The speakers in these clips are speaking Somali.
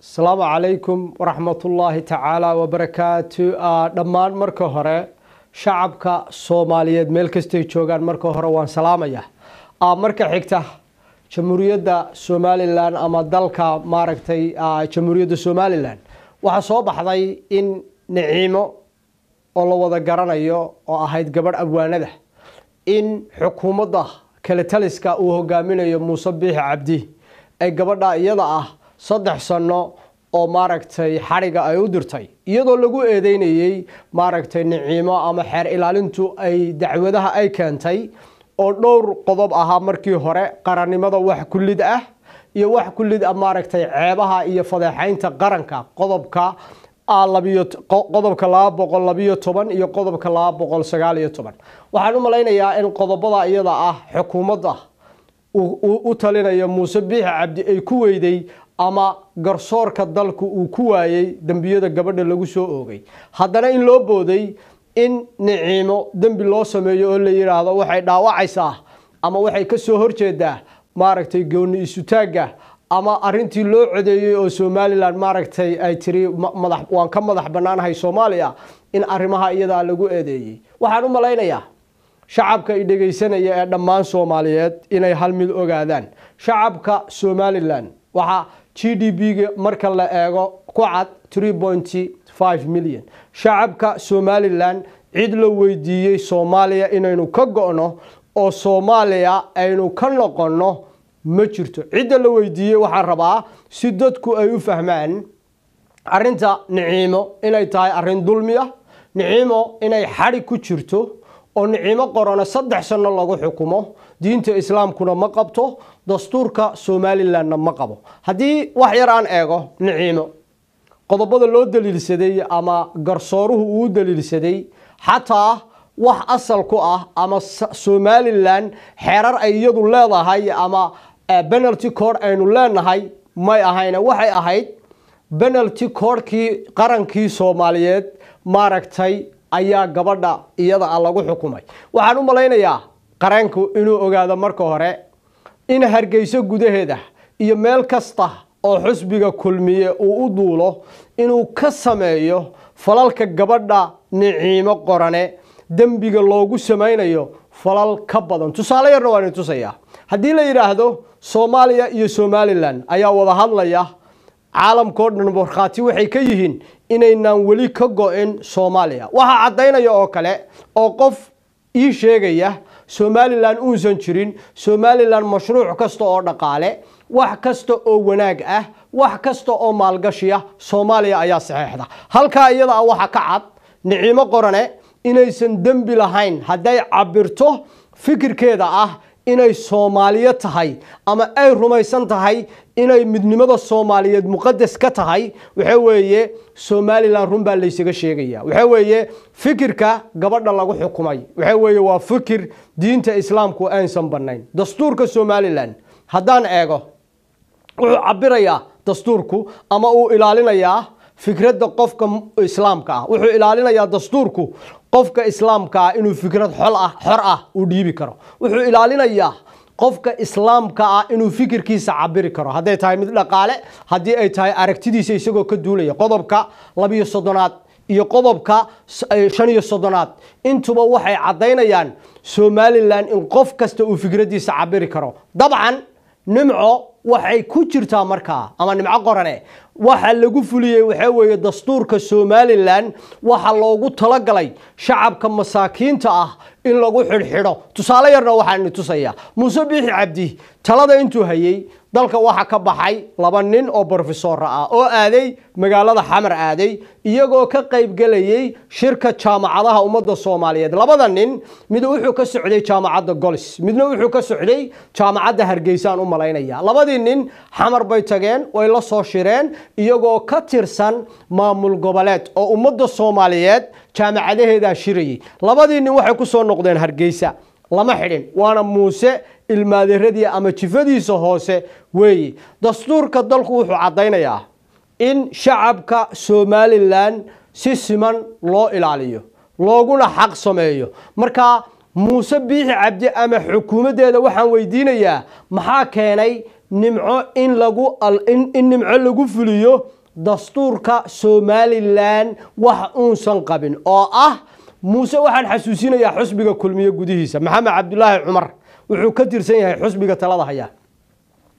asalaamu calaykum waraxmatullaahi tacaala wabarakaatu dhammaan marka hore shacabka soomaaliyeed meel kastay joogaan marka hore waan salaamaya. Marka xigta jamhuuriyadda somalilan ama dalka maaragtay jamhuuriyadda somalilan waxaa soo baxday in niciimo oo la wada garanayo oo ahayd gabadh abwaanada in xukuumadda kale taliska uu hogaaminayo muuse biixi cabdi ay gabadha iyada ah saddex sano oo maaragtay xadhiga ay u dirtay. Iyadoo lagu eedeynayey maaragtay niciimo ama xeer ilaalintu ay dacwadaha ay keentay oo dhowr qodob ahaa markii hore qarannimada wax kullid ah iyo wax kullid ah maaragtay ceebaha iyo fadeexaynta qaranka qodobka qodobka iyo qodobka laba waxaan u malaynayaa in qodobada iyada ah xukuumadda u talinaya muuse biixi cabdi ay ku weyday ama garsoorka dalku uu ku waayey dembiyada gabadha lagu soo oogay. Haddana in loo booday in niciimo dembi loo sameeyo oo la yidhaahdo waxay dhaawacaysaa ama waxay ka soo horjeedaa maaragtay gooni isutaagga ama arintii loo codeeyey oo somalilan maaragtay ay tiri waan ka madax bannaanahay soomaaliya in arrimaha iyadaa lagu eedeeyey. Waxaan u malaynayaa shacabka i dhegaysanaya ee dhammaan soomaaliyeed inay hal mid ogaadaan. Shacabka somalilan waxaa g d b-ga marka la eego ku cad milyan shacabka somalilan cid la weydiiyey soomaaliya inaynu ka go-no oo soomaaliya aynu ka noqonno ma jirto. Cidda la weydiiyey waxaan rabaa si dadku ay u fahmaan arinta niciimo inay tahay arrin dulmiya niciimo inay xadhi ku jirto oo niciimo qorona saddex sano lagu xukumo diinta islaamkuna ma qabto dastuurka somalilanna ma qabo. Haddii wax yar aan eego niciimo qodobada loo daliilsaday ama garsooruhu uu daliilsaday xataa wax asal ku ah ama somalilan xeerar ay iyadu leedahay ama penalty code aynu leenahay may ahayne waxay ahayd penalty codekii qarankii soomaaliyeed maaragtay ayaa gabadha iyada a lagu xukumay. Waxaan u malaynayaa qaranku inuu ogaado marka hore in hargeyso gudaheeda iyo meel kasta oo xusbiga kulmiye uu u duulo inuu ka sameeyo falalka gabadha niciimo qorane. Dembiga loogu samaynayo falal ka badan. Tusaale yarna waan tusayaa. Haddii la yidhaahdo soomaaliya iyo somalilan ayaa wada hadlaya caalamkao dhan markhaati waxay ka yihiin inaynaan weli ka go-in soomaaliya. Waxaa caddaynaya oo kale oo qof ii sheegaya somalilan uusan jirin somalilan mashruuc kasta oo dhaqaale wax kasta oo wanaag ah wax kasta oo maalgashiya soomaaliya ayaa saxeexda. Halkaa iyada ah waxa ka cad niciimo qorane inaysan dembi lahayn. Hadday cabirto fikirkeeda ah inay soomaaliyo tahay ama ay rumaysan tahay inay midnimada soomaaliyeed muqadas ka tahay waxa weeye somalilan run baa laysaga sheegaya. Waxa weeye fikirka gabadha lagu xukumay. Waxa weeye waa fikir diinta islaamku aysan bannayn. Dastuurka somalilan haddaan eego wuxuu cabirayaa dastuurku ama uu ilaalinayaa fikradda qofka islaamka ah. Wuxuu ilaalinayaa dastuurku qofka islaamka ah inuu fikrad ah xor ah uu dhiibi karo. Wuxuu ilaalinayaa qofka islaamka ah inuu fikirkiisa cabiri karo. Hadday tahay mid dhaqaale haddii ay tahay aragtidiisa isagoo ka duulaya. Qodobka labiyo soddonaad iyo qodobka shan iyo soddonaad. Intuba waxay caddaynayaan somalilan in qof kasta uu fikraddiisa cabiri karo. Dabcan nimco waxay ku jirtaa markaa ama nimco qorane. Waxa lagu fuliyey waxaa weeye dastuurka somalilan waxa loogu talagalay shacabka masaakiinta ah in lagu xidhxidho. Tusaale yarna waxaan tusaya muuse biixi cabdi talada intuu hayey dalka waxa ka baxay laba nin oo brofesora ah oo aaday magaalada xamar aaday iyagoo ka qaybgelayey shirka jaamacadaha ummadda soomaaliyeed. Labada nin mid wuxuu ka socday jaamacadda golis midna wuxuu ka socday jaamacadda hargeysaan u malaynaya. Labadii nin xamar bay tageen way la soo shireen iyagoo ka tirsan maamul goboleed oo ummadda soomaaliyeed jaamacadaheedaa shirayay. Labadii nin waxay ku soo noqdeen hargeysa lama xidhin. Waana muuse ilmaaderadii ama jifadiisa hoose weeye dastuurka dalku wuxuu caddaynayaa in shacabka somalilan si siman loo ilaaliyo looguna xaq sameeyo. Marka muuse biixi cabdi ama xukuumaddeeda waxaan weydiinayaa maxaa keenay nimco in lagu in nimco lagu fuliyo dastuurka somalilan wax uunsan qabin oo ah muuse waxaan xasuusinayaa xusbiga kulmiye gudihiisa. Maxamed cabdulaahi cumar wuxuu ka tirsan yahay xusbiga talada haya.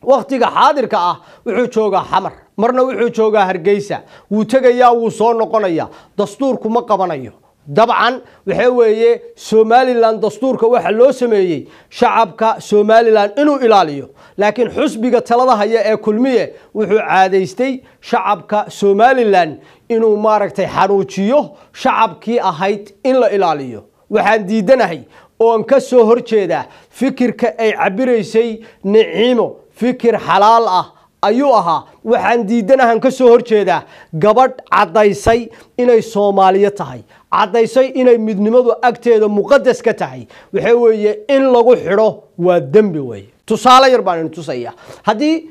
Wakhtiga xaadirka ah wuxuu joogaa xamar marna wuxuu joogaa hargeysa. Wuu tegayaa wuu soo noqonayaa. Dastuurku ma qabanayo dabcan waxa weeye somalilan dastuurka waxa loo sameeyey shacabka somalilan inuu ilaaliyo. Laakiin xusbiga talada haya ee kulmiye wuxuu caadaystay shacabka somalilan inuu maaragtay xanuujiyo shacabkii ahayd in la ilaaliyo. Waxaan diidanahay oon ka soo horjeedaa fikirka ay cabiraysay niciimo fikir xalaal ah ayuu ahaa. Waxaan diidanahan ka soo horjeedaa gabadh caddaysay inay soomaaliyo tahay. Caddaysay inay midnimadu agteeda muqadas ka tahay. Waxa weeye in lagu xidho waa dembi weeye. Tusaale yar baan idin tusaya haddii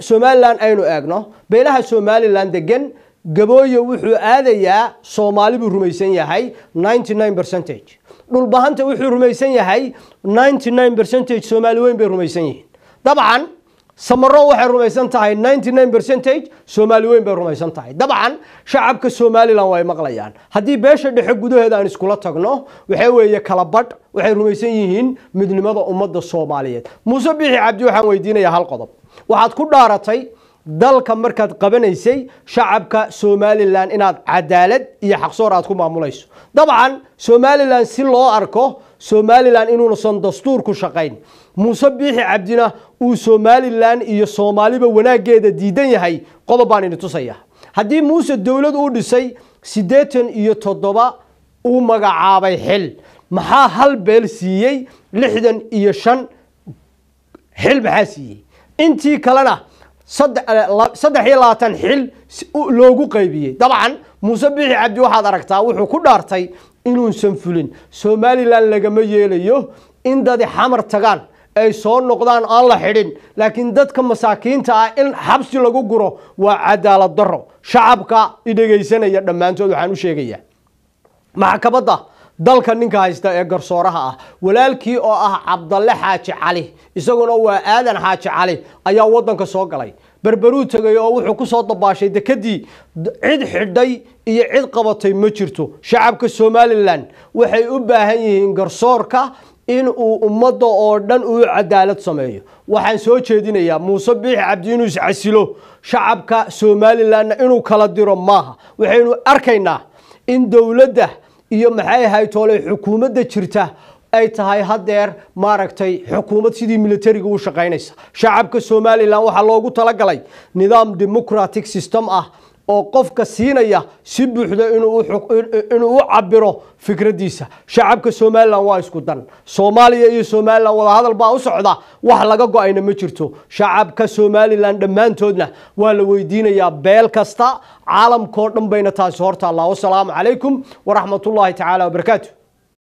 somalilan aynu eegno beelaha somalilan degan gabooye wuxuu aadayaa soomaali buu rumaysan yahay percentage. Dhulbahanta wuxuu rumaysan yahay percentage soomaali weyn bay rumaysan yihiin. Dabcan samaro waxay rumaysan tahay percentage soomaali weyn bay rumaysan tahay. Dabcan shacabka somalilan way maqlayaan. Haddii beesha dhexe gudaheeda aan iskula tagno waxa weeye kala badh waxay rumaysan yihiin midnimada ummadda soomaaliyeed. Muuse biixi cabdi waxaan weydiinayaa hal qodob. Waxaad ku dhaaratay dalka markaad qabanaysay shacabka somalilan inaad cadaalad iyo xaqsoor aad ku maamulayso dabcan somalilan si loo arko somalilan inuunasan dastuur ku shaqayn. Muuse biixi cabdina uu somalilan iyo soomaaliba wanaaggeeda diidan yahay qodob baan idin tusaya haddii muuse dowlad uu dhisay siddeetan iyo toddoba uu magacaabay xil. Maxaa hal beel siiyey? Lixdan iyo shan. Xil maxaa siiyey? Intii kalena saddex iyo labaatan xil loogu qaybiyey. Dabcan muuse biixi cabdi waxaad aragtaa wuxuu ku dhaartay inuusan fulin. Somalilan lagama yeelayo in dadi xamar tagaan ay soo noqdaan aan la xidhin. Laakiin dadka masaakiinta ah in xabsi lagu guro waa cadaalad daro shacabka i dhegaysanaya dhammaantood waxaan u sheegayaa. Maxkamadda dalka ninka haysta ee garsooraha ah. Walaalkii oo ah cabdalle xaaji cali isaguna waa aadan xaaji cali ayaa waddanka soo galay. Berberuu tegay oo wuxuu ku soo dabaashay dekedii cid xidhay iyo cid qabatay ma jirto. Shacabka somalilan waxay u baahan yihiin garsoorka in uu ummadda oo dhan uu cadaalad sameeyo. Waxaan soo jeedinayaa muuse biixi cabdi inuu iscasilo shacabka somalilanna inuu kala diro maaha. Waxaynu arkaynaa in dowladda iyo maxay ahayd toole xukuumadda jirta ay tahay hadeer maaragtay xukuumad sidii militariga u shaqaynaysa. Shacabka somalilan waxaa loogu talagalay nidaam democratic system ah oo qofka siinaya si buuxda inuu u cabiro fikraddiisa shacabka somalilan waa isku dan. Soomaaliya iyo somalilan wadahadal baa u socda. Wax laga go'ayna ma jirto. Shacabka somalilan dhammaantoodna waa la weydiinayaa beel kasta. Caalamkao dhan bayna taasi hortaallaa wasalaamu calaykum waraxmatullaahi tacaala wabarakaatu